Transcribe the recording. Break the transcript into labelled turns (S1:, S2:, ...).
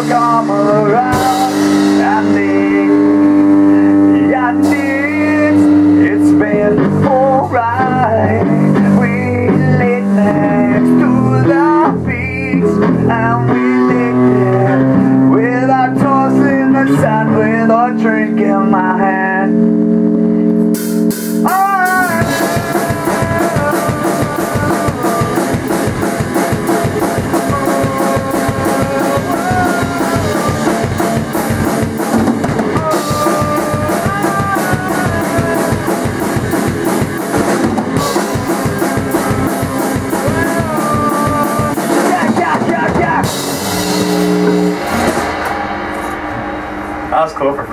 S1: will come around and need, and it's, it's been alright. We lit next to the peaks and we lit there with our toes in the sun with our drink in my
S2: That was cool for free.